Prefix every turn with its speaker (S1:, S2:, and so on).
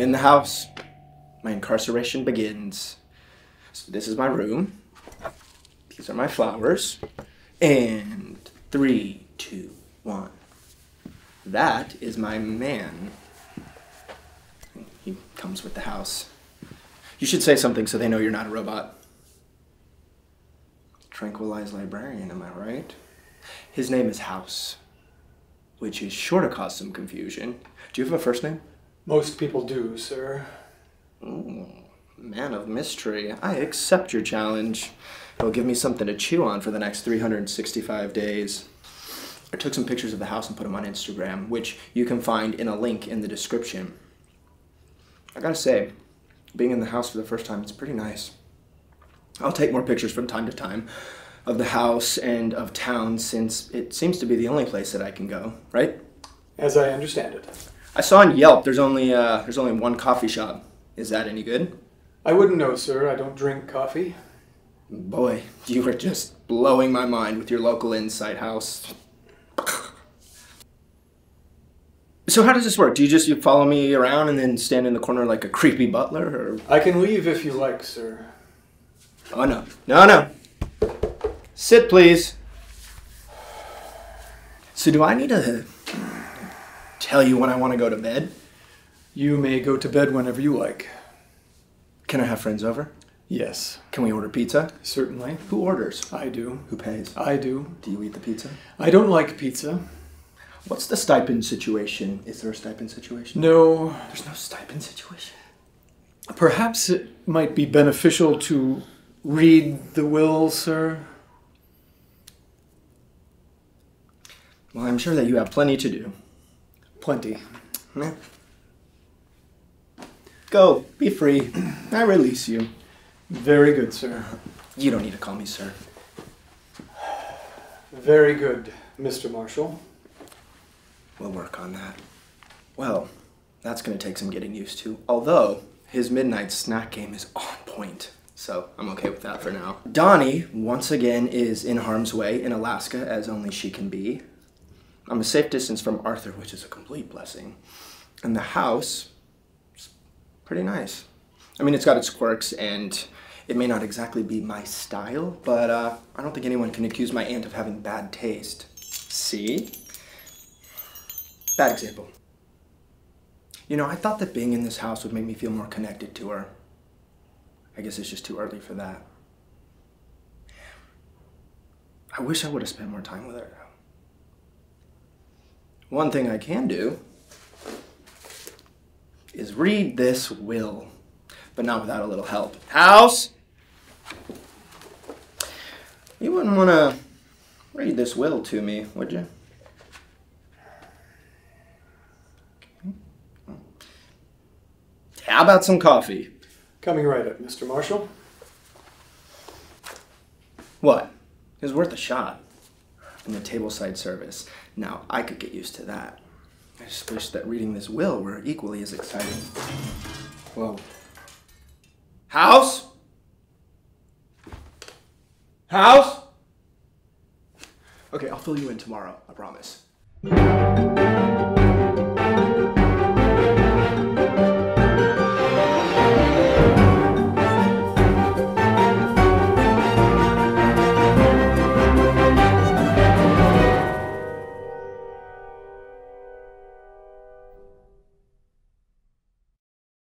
S1: in the house. My incarceration begins. So this is my room. These are my flowers. And three, two, one. That is my man. He comes with the house. You should say something so they know you're not a robot. Tranquilized librarian, am I right? His name is House, which is sure to cause some confusion. Do you have a first name?
S2: Most people do, sir.
S1: Man of mystery. I accept your challenge. It'll give me something to chew on for the next 365 days. I took some pictures of the house and put them on Instagram, which you can find in a link in the description. I gotta say, being in the house for the first time, it's pretty nice. I'll take more pictures from time to time of the house and of town since it seems to be the only place that I can go, right?
S2: As I understand it.
S1: I saw on Yelp there's only uh, there's only one coffee shop. Is that any good?
S2: I wouldn't know, sir. I don't drink coffee.
S1: Boy, you were just blowing my mind with your local insight house. So how does this work? Do you just you follow me around and then stand in the corner like a creepy butler, or
S2: I can leave if you like, sir.
S1: oh no, no, no. Sit, please. So do I need to tell you when I want to go to bed?
S2: You may go to bed whenever you like.
S1: Can I have friends over?
S2: Yes,
S1: Can we order pizza?
S2: certainly.
S1: Who orders?
S2: I do.
S1: Who pays?
S2: I do.
S1: Do you eat the pizza?
S2: I don't like pizza.
S1: What's the stipend situation? Is there a stipend situation?
S2: No,
S1: There's no stipend situation.
S2: perhaps it might be beneficial to read the will, sir.
S1: Well, I'm sure that you have plenty to do.
S2: Plenty.
S1: Meh. Go, be free. I release you.
S2: Very good, sir.
S1: You don't need to call me sir.
S2: Very good, Mr. Marshall.
S1: We'll work on that. Well, that's gonna take some getting used to. Although, his midnight snack game is on point. So I'm okay with that for now. Donni, once again, is in harm's way in Alaska, as only she can be. I'm a safe distance from Arthur, which is a complete blessing. And the house is pretty nice. I mean, it's got its quirks, and it may not exactly be my style, but uh, I don't think anyone can accuse my aunt of having bad taste. See? Bad example. You know, I thought that being in this house would make me feel more connected to her. I guess it's just too early for that. I wish I would have spent more time with her. One thing I can do is read this will, but not without a little help. House! You wouldn't want to read this will to me, would you? How about some coffee?
S2: Coming right up, Mr. Marshall.
S1: What? It was worth a shot. And the tableside service. Now, I could get used to that. I just wish that reading this will were equally as exciting. Whoa. House? House? Okay, I'll fill you in tomorrow, I promise.